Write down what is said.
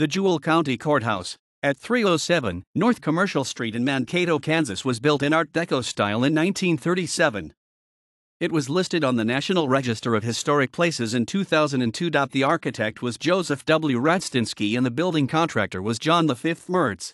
The Jewell County Courthouse, at 307 North Commercial Street in Mankato, Kansas, was built in Art Deco style in 1937. It was listed on the National Register of Historic Places in 2002. The architect was Joseph W. Radstinsky and the building contractor was John V. Mertz.